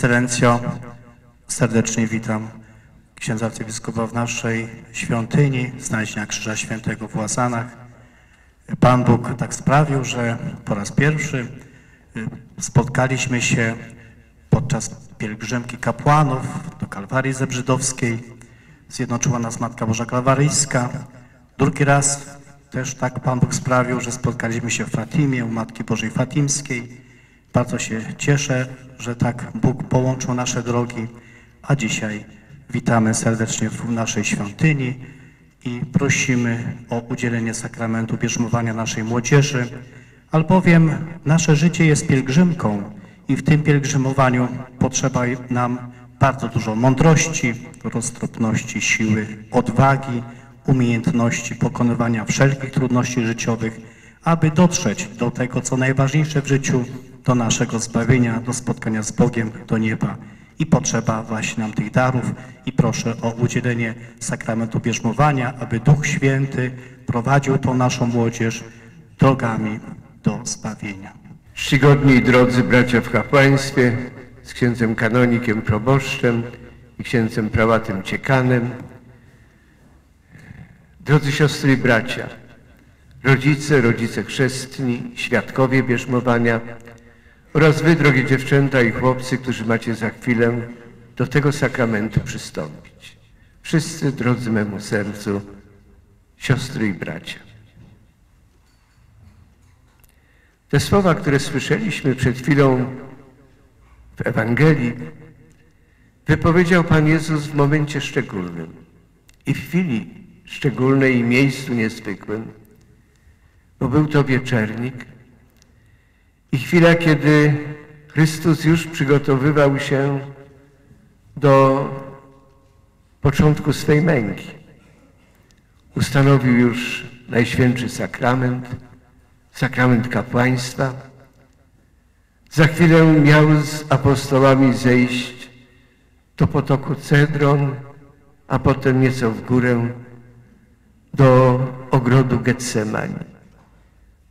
Ekscelencjo, serdecznie witam księdza arcybiskupa w naszej świątyni, znalezienia Krzyża Świętego w Łazanach. Pan Bóg tak sprawił, że po raz pierwszy y, spotkaliśmy się podczas pielgrzymki kapłanów do Kalwarii Zebrzydowskiej. Zjednoczyła nas Matka Boża Kalwaryjska. Drugi raz też tak Pan Bóg sprawił, że spotkaliśmy się w Fatimie, u Matki Bożej Fatimskiej. Bardzo się cieszę, że tak Bóg połączył nasze drogi, a dzisiaj witamy serdecznie w naszej świątyni i prosimy o udzielenie sakramentu bierzmowania naszej młodzieży, albowiem nasze życie jest pielgrzymką i w tym pielgrzymowaniu potrzeba nam bardzo dużo mądrości, roztropności, siły, odwagi, umiejętności pokonywania wszelkich trudności życiowych, aby dotrzeć do tego, co najważniejsze w życiu, do naszego zbawienia, do spotkania z Bogiem, do nieba. I potrzeba właśnie nam tych darów i proszę o udzielenie sakramentu bierzmowania, aby Duch Święty prowadził tą naszą młodzież drogami do zbawienia. Czcigodni i drodzy bracia w kapłaństwie, z księdzem kanonikiem proboszczem i księdzem prałatem ciekanem, drodzy siostry i bracia, rodzice, rodzice chrzestni, świadkowie bierzmowania oraz wy, drogie dziewczęta i chłopcy, którzy macie za chwilę do tego sakramentu przystąpić. Wszyscy, drodzy memu sercu, siostry i bracia. Te słowa, które słyszeliśmy przed chwilą w Ewangelii, wypowiedział Pan Jezus w momencie szczególnym i w chwili szczególnej i miejscu niezwykłym, bo był to wieczernik i chwila, kiedy Chrystus już przygotowywał się do początku swej męki. Ustanowił już Najświętszy Sakrament, sakrament kapłaństwa. Za chwilę miał z apostołami zejść do potoku Cedron, a potem nieco w górę do ogrodu Getsemani.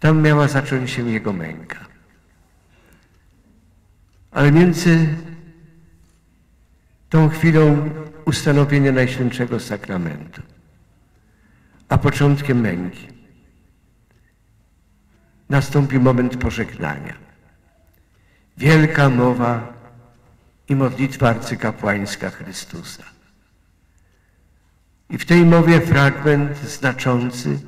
Tam miała zacząć się jego męka. Ale między tą chwilą ustanowienia Najświętszego Sakramentu, a początkiem męki, nastąpi moment pożegnania. Wielka mowa i modlitwa arcykapłańska Chrystusa. I w tej mowie fragment znaczący,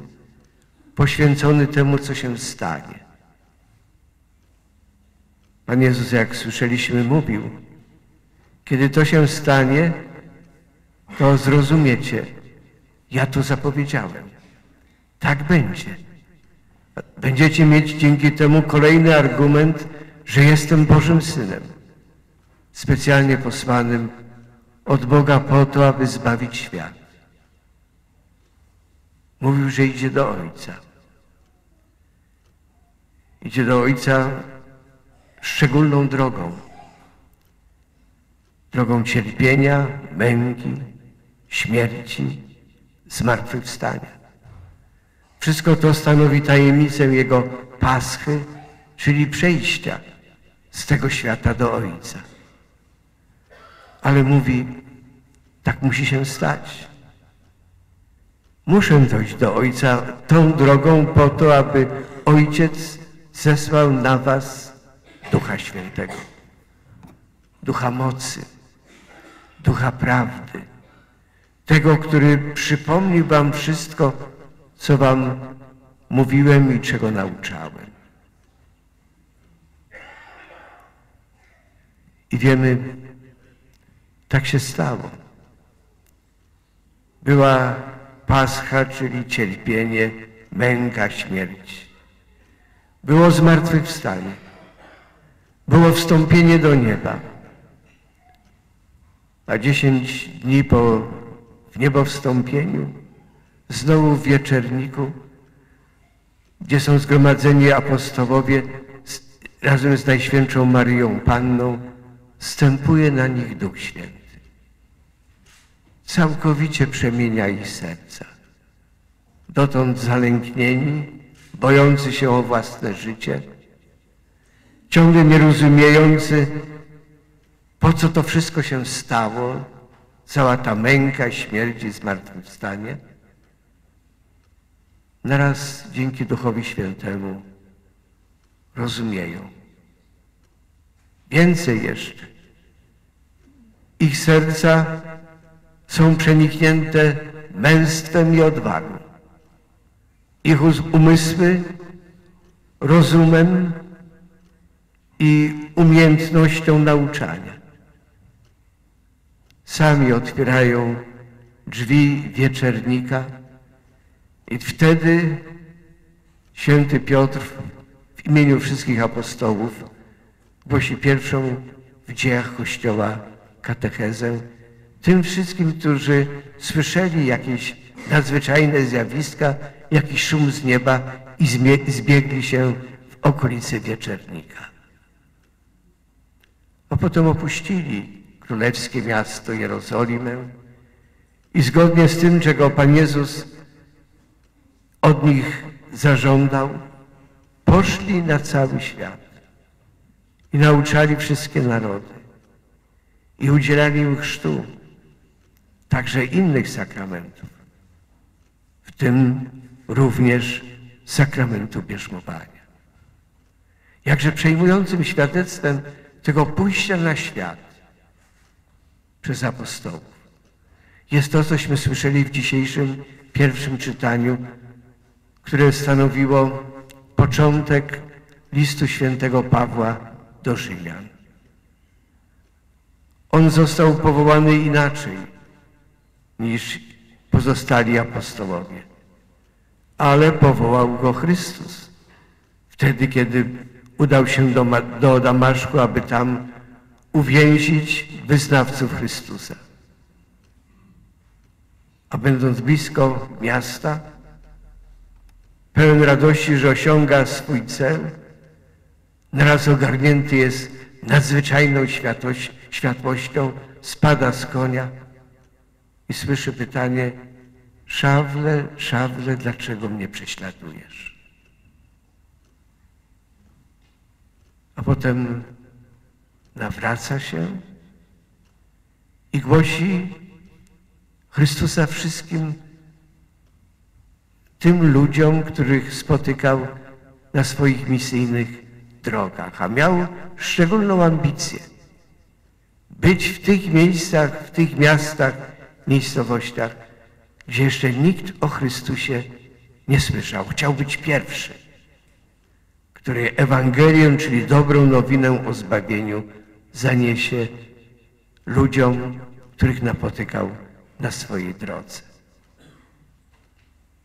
poświęcony temu, co się stanie. Pan Jezus, jak słyszeliśmy, mówił, kiedy to się stanie, to zrozumiecie, ja to zapowiedziałem. Tak będzie. Będziecie mieć dzięki temu kolejny argument, że jestem Bożym Synem, specjalnie posłanym od Boga po to, aby zbawić świat. Mówił, że idzie do Ojca. Idzie do Ojca szczególną drogą. Drogą cierpienia, męki, śmierci, zmartwychwstania. Wszystko to stanowi tajemnicę Jego paschy, czyli przejścia z tego świata do Ojca. Ale mówi, tak musi się stać. Muszę dojść do Ojca tą drogą po to, aby Ojciec zesłał na was Ducha Świętego, Ducha mocy, Ducha prawdy, tego, który przypomnił wam wszystko, co wam mówiłem i czego nauczałem. I wiemy, tak się stało. Była Pascha, czyli cierpienie, męka, śmierć. Było zmartwychwstanie. Było wstąpienie do nieba. A dziesięć dni po w niebo wstąpieniu, znowu w wieczerniku, gdzie są zgromadzeni apostołowie z, razem z Najświętszą Maryją Panną, stępuje na nich Duch Święty całkowicie przemienia ich serca. Dotąd zalęknieni, bojący się o własne życie, ciągle nierozumiejący po co to wszystko się stało, cała ta męka, śmierć i zmartwychwstanie. Naraz dzięki Duchowi Świętemu rozumieją. Więcej jeszcze. Ich serca są przeniknięte męstwem i odwagą. Ich umysły rozumem i umiejętnością nauczania. Sami otwierają drzwi wieczernika i wtedy święty Piotr w imieniu wszystkich apostołów głosi pierwszą w dziejach Kościoła katechezę tym wszystkim, którzy słyszeli jakieś nadzwyczajne zjawiska, jakiś szum z nieba i zbiegli się w okolice wieczernika. A potem opuścili królewskie miasto Jerozolimę i zgodnie z tym, czego Pan Jezus od nich zażądał, poszli na cały świat i nauczali wszystkie narody i udzielali im chrztu, także innych sakramentów, w tym również sakramentu bierzmowania. Jakże przejmującym świadectwem tego pójścia na świat przez apostołów jest to, cośmy słyszeli w dzisiejszym pierwszym czytaniu, które stanowiło początek listu świętego Pawła do Rzymian. On został powołany inaczej niż pozostali apostołowie, ale powołał go Chrystus. Wtedy, kiedy udał się do, do Damaszku, aby tam uwięzić wyznawców Chrystusa. A będąc blisko miasta, pełen radości, że osiąga swój cel, naraz ogarnięty jest nadzwyczajną światłość, światłością, spada z konia i słyszy pytanie, Szawle, szawle, dlaczego mnie prześladujesz? A potem nawraca się i głosi Chrystusa wszystkim tym ludziom, których spotykał na swoich misyjnych drogach, a miał szczególną ambicję być w tych miejscach, w tych miastach, miejscowościach, gdzie jeszcze nikt o Chrystusie nie słyszał. Chciał być pierwszy, który Ewangelię, czyli dobrą nowinę o zbawieniu, zaniesie ludziom, których napotykał na swojej drodze.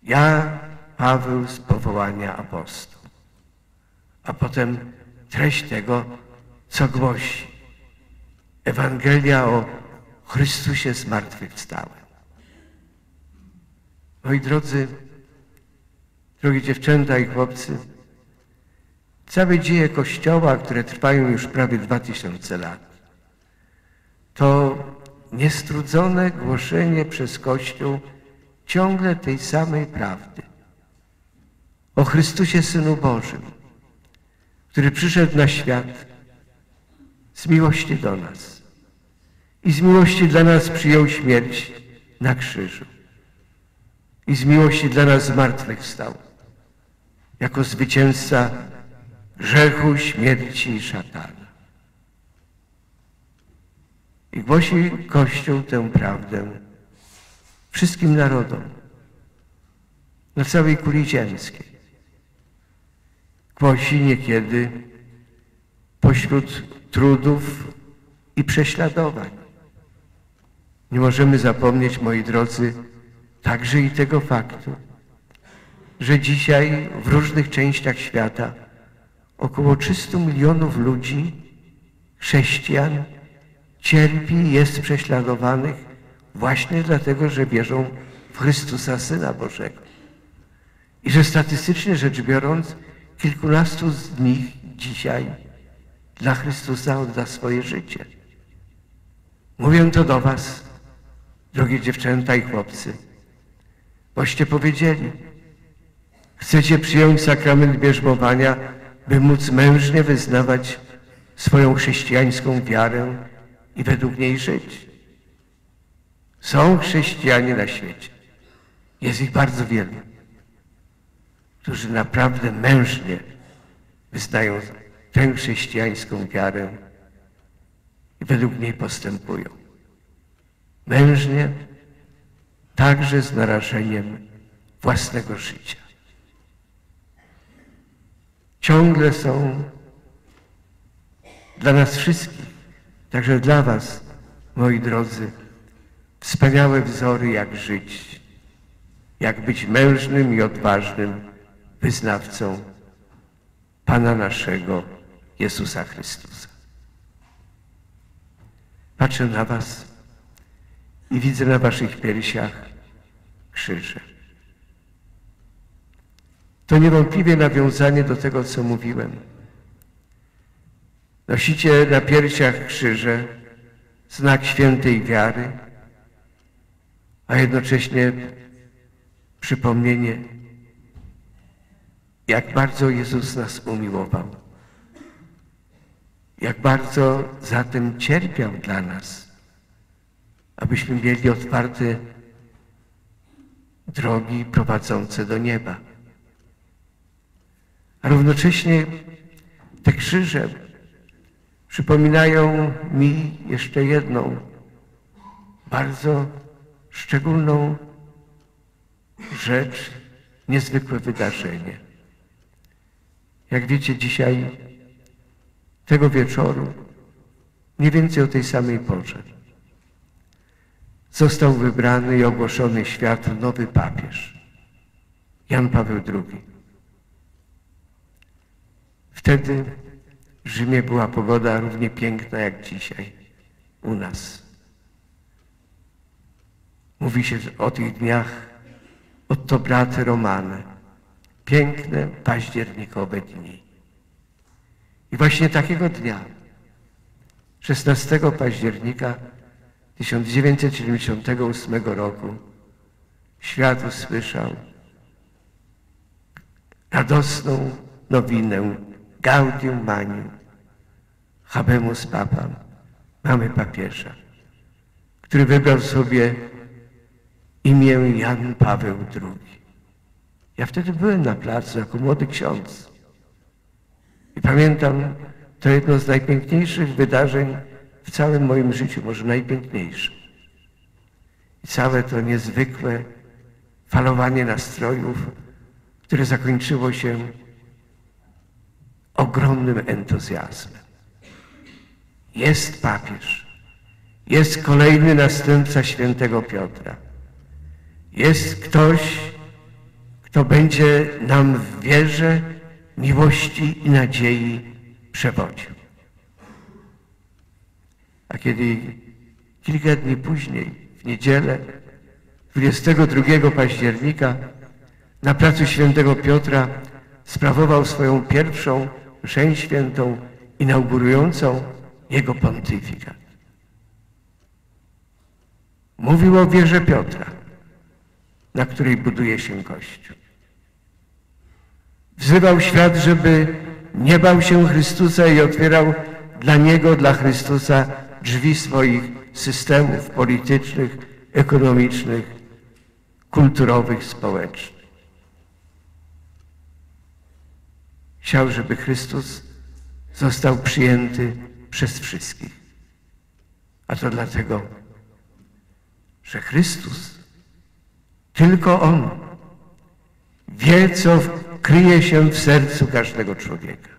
Ja, Paweł z powołania apostoł. A potem treść tego, co głosi. Ewangelia o Chrystusie zmartwychwstałym. Moi drodzy, drogie dziewczęta i chłopcy, całe dzieje Kościoła, które trwają już prawie dwa tysiące lat, to niestrudzone głoszenie przez Kościół ciągle tej samej prawdy. O Chrystusie Synu Bożym, który przyszedł na świat z miłości do nas i z miłości dla nas przyjął śmierć na krzyżu i z miłości dla nas zmartwychwstał jako zwycięzca grzechu, śmierci i szatana. I głosi Kościół tę prawdę wszystkim narodom na całej kuli ziemskiej. Głosi niekiedy pośród trudów i prześladowań. Nie możemy zapomnieć, moi drodzy, także i tego faktu, że dzisiaj w różnych częściach świata około 300 milionów ludzi, chrześcijan, cierpi, jest prześladowanych właśnie dlatego, że wierzą w Chrystusa, Syna Bożego. I że statystycznie rzecz biorąc, kilkunastu z nich dzisiaj dla Chrystusa odda swoje życie. Mówię to do Was, drogie dziewczęta i chłopcy. Boście powiedzieli, chcecie przyjąć sakrament bierzmowania, by móc mężnie wyznawać swoją chrześcijańską wiarę i według niej żyć. Są chrześcijanie na świecie. Jest ich bardzo wielu, którzy naprawdę mężnie wyznają tę chrześcijańską wiarę i według niej postępują. Mężnie, także z narażeniem własnego życia. Ciągle są dla nas wszystkich, także dla Was, moi drodzy, wspaniałe wzory, jak żyć, jak być mężnym i odważnym wyznawcą Pana naszego Jezusa Chrystusa. Patrzę na Was i widzę na Waszych piersiach krzyże. To niewątpliwie nawiązanie do tego, co mówiłem. Nosicie na piersiach krzyże, znak świętej wiary, a jednocześnie przypomnienie, jak bardzo Jezus nas umiłował, jak bardzo zatem cierpiał dla nas, abyśmy mieli otwarte drogi prowadzące do nieba. A równocześnie te krzyże przypominają mi jeszcze jedną bardzo szczególną rzecz, niezwykłe wydarzenie. Jak wiecie, dzisiaj, tego wieczoru, mniej więcej o tej samej porze, został wybrany i ogłoszony światu nowy papież, Jan Paweł II. Wtedy w Rzymie była pogoda równie piękna jak dzisiaj u nas. Mówi się o tych dniach ottobrate romane, piękne październikowe dni. I właśnie takiego dnia, 16 października 1978 roku, świat usłyszał radosną nowinę Gaudium Manium, Habemus Papam, mamy papieża, który wybrał sobie imię Jan Paweł II. Ja wtedy byłem na placu jako młody ksiądz. I pamiętam to jedno z najpiękniejszych wydarzeń w całym moim życiu, może najpiękniejsze. I całe to niezwykłe falowanie nastrojów, które zakończyło się ogromnym entuzjazmem. Jest papież, jest kolejny następca świętego Piotra. Jest ktoś, kto będzie nam w wierze, miłości i nadziei przewodził. A kiedy kilka dni później, w niedzielę, 22 października, na placu świętego Piotra sprawował swoją pierwszą mszę świętą inaugurującą jego pontyfikat. Mówił o wierze Piotra, na której buduje się Kościół. Wzywał świat, żeby nie bał się Chrystusa i otwierał dla Niego, dla Chrystusa drzwi swoich systemów politycznych, ekonomicznych, kulturowych, społecznych. Chciał, żeby Chrystus został przyjęty przez wszystkich. A to dlatego, że Chrystus, tylko On, wie, co kryje się w sercu każdego człowieka.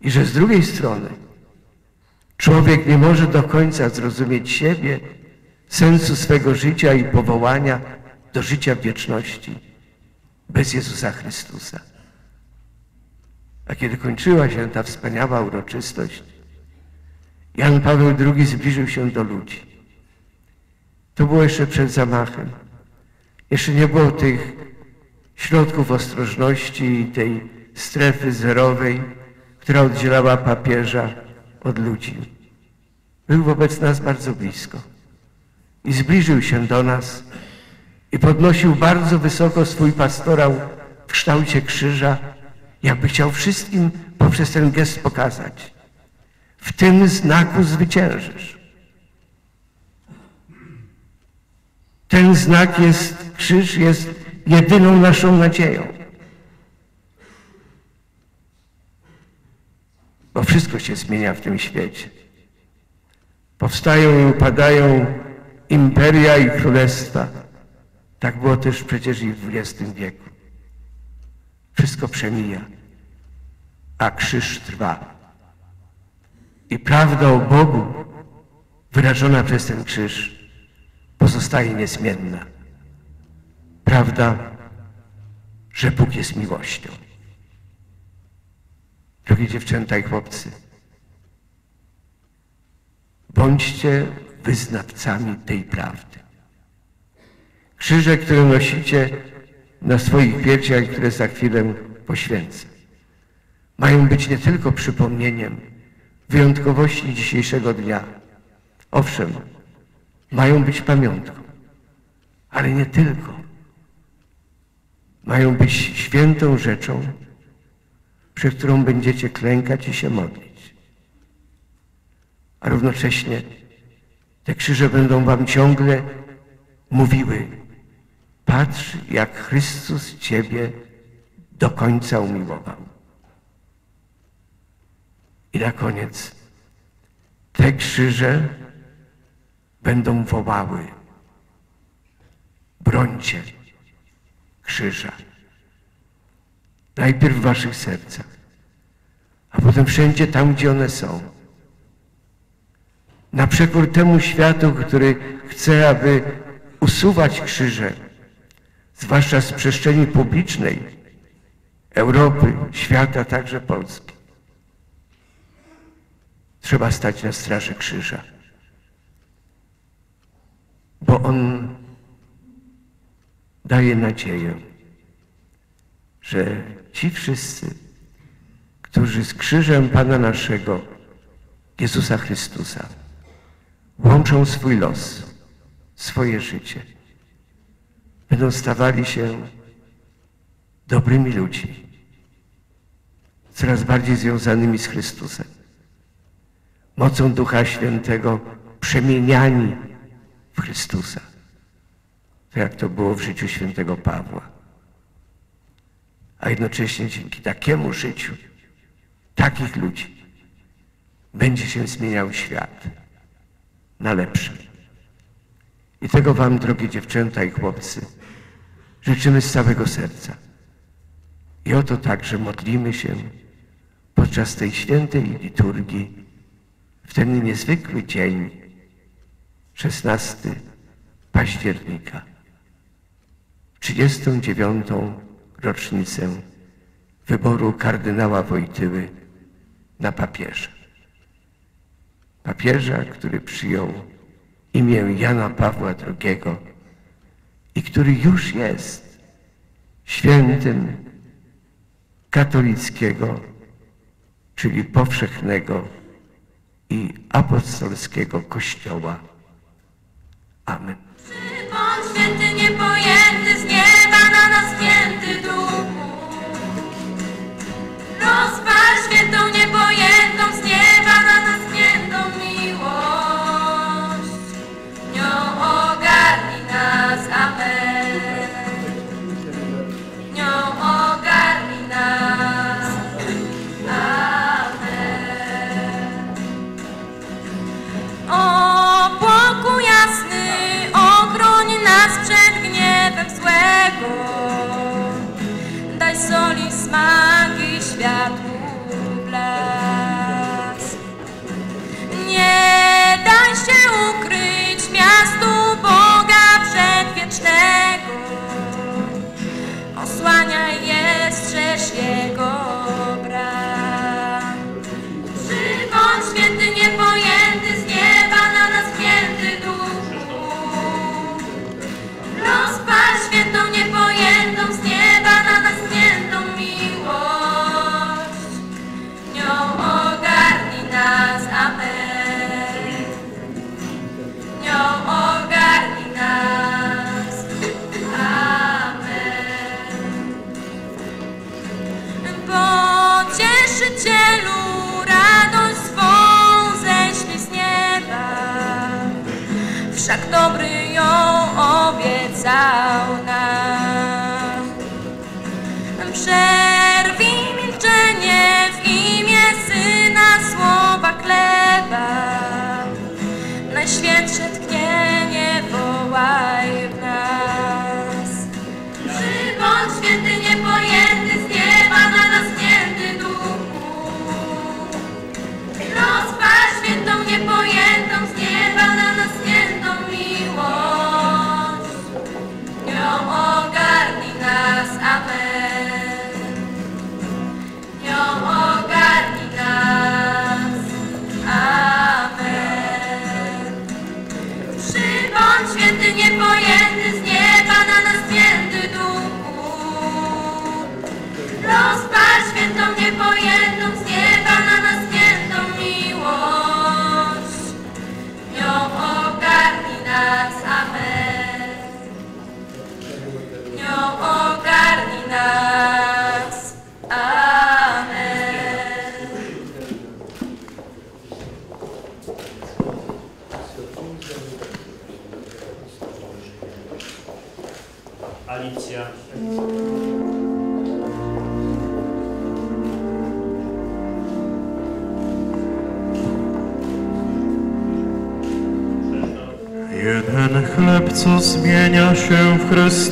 I że z drugiej strony człowiek nie może do końca zrozumieć siebie, sensu swego życia i powołania do życia wieczności bez Jezusa Chrystusa. A kiedy kończyła się ta wspaniała uroczystość, Jan Paweł II zbliżył się do ludzi. To było jeszcze przed zamachem. Jeszcze nie było tych środków ostrożności i tej strefy zerowej, która oddzielała papieża od ludzi. Był wobec nas bardzo blisko i zbliżył się do nas i podnosił bardzo wysoko swój pastorał w kształcie krzyża, jakby chciał wszystkim poprzez ten gest pokazać. W tym znaku zwyciężysz. Ten znak jest, krzyż jest jedyną naszą nadzieją. Bo wszystko się zmienia w tym świecie. Powstają i upadają imperia i królestwa. Tak było też przecież i w XX wieku. Wszystko przemija, a krzyż trwa. I prawda o Bogu wyrażona przez ten krzyż pozostaje niezmienna. Prawda, że Bóg jest miłością. Drogie dziewczęta i chłopcy, bądźcie wyznawcami tej prawdy. Krzyże, które nosicie na swoich piersiach, które za chwilę poświęcę, mają być nie tylko przypomnieniem wyjątkowości dzisiejszego dnia. Owszem, mają być pamiątką, ale nie tylko. Mają być świętą rzeczą, przed którą będziecie klękać i się modlić. A równocześnie te krzyże będą wam ciągle mówiły, patrz jak Chrystus Ciebie do końca umiłował. I na koniec te krzyże będą wołały, brońcie krzyża. Najpierw w waszych sercach, a potem wszędzie tam, gdzie one są. Na przekór temu światu, który chce, aby usuwać krzyże, zwłaszcza z przestrzeni publicznej Europy, świata, także Polski. Trzeba stać na straży krzyża, bo on daje nadzieję, że ci wszyscy, którzy z krzyżem Pana naszego, Jezusa Chrystusa, łączą swój los, swoje życie, będą stawali się dobrymi ludźmi, coraz bardziej związanymi z Chrystusem. Mocą Ducha Świętego przemieniani w Chrystusa. Jak to było w życiu świętego Pawła. A jednocześnie dzięki takiemu życiu, takich ludzi, będzie się zmieniał świat na lepsze. I tego Wam, drogie dziewczęta i chłopcy, życzymy z całego serca. I o to także modlimy się podczas tej świętej liturgii w ten niezwykły dzień, 16 października, 39. rocznicę wyboru kardynała Wojtyły na papieża. Papieża, który przyjął imię Jana Pawła II i który już jest świętym katolickiego, czyli powszechnego i apostolskiego Kościoła. Amen.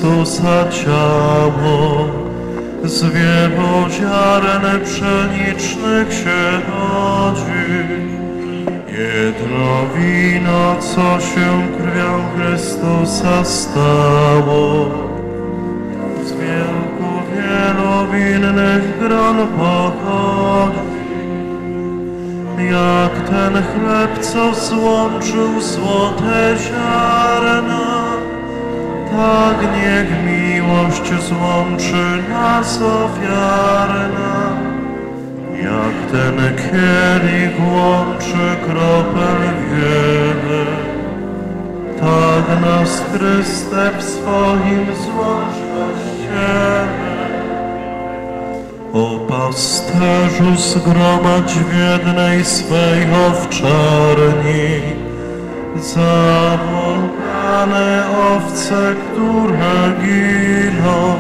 Chrystusa ciało, z wielu ziaren pszenicznych się rodzi. Jedno wino, co się krwią Chrystusa stało, z wielku wielu winnych gron pochodzi. Jak ten chleb, co złączył złote ziarna, tak niech miłość złączy nas ofiarna. Jak ten kielich łączy kropel wiele, tak nas Chryste swoim złącz Kościele. O pasterzu zgromadź w jednej swej owczarni Owce, które giną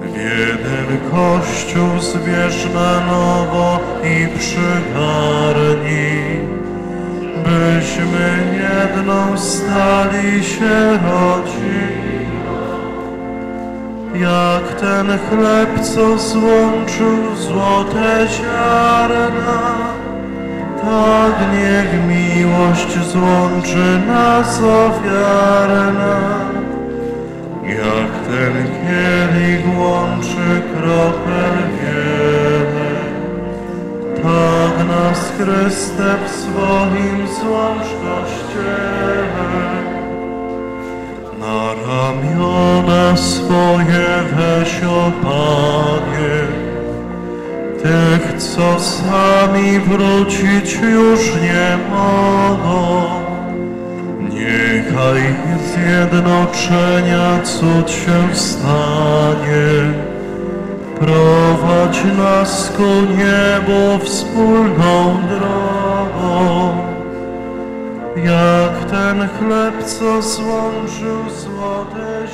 W jeden kościół zbierz na nowo i przygarnij Byśmy jedną stali się rodziną jak ten chleb, co złączył złote ziarna, tak niech miłość złączy nas ofiarna. Jak ten kielich łączy kropel wiele, tak nas Chryste w swoim złącz Kościele. Cud się stanie, prowadź nas ku niebu wspólną drogą. Jak ten chleb, co złączył złote.